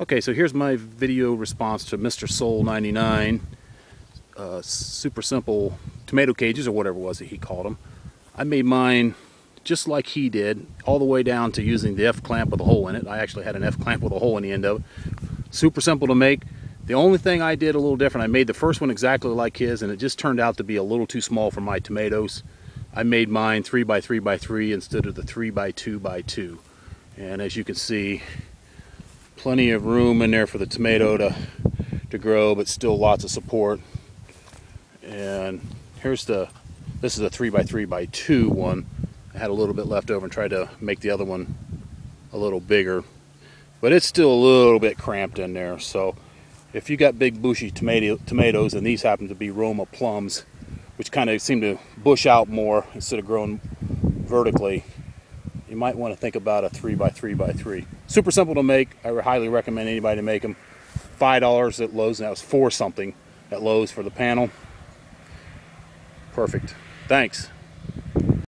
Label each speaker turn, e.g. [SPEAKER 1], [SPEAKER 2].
[SPEAKER 1] Okay, so here's my video response to Mr. Soul 99. Uh, super simple tomato cages or whatever it was that he called them. I made mine just like he did, all the way down to using the F-clamp with a hole in it. I actually had an F-clamp with a hole in the end of it. Super simple to make. The only thing I did a little different, I made the first one exactly like his and it just turned out to be a little too small for my tomatoes. I made mine 3 by 3 by 3 instead of the 3 by 2 by 2 And as you can see, plenty of room in there for the tomato to, to grow, but still lots of support. And here's the, this is a 3 by 3 by 2 one. I had a little bit left over and tried to make the other one a little bigger. But it's still a little bit cramped in there. So if you got big bushy tomato, tomatoes, and these happen to be Roma plums, which kind of seem to bush out more instead of growing vertically, you might want to think about a 3 by 3 by 3 Super simple to make. I highly recommend anybody to make them. $5 at Lowe's, and that was 4 something at Lowe's for the panel. Perfect. Thanks.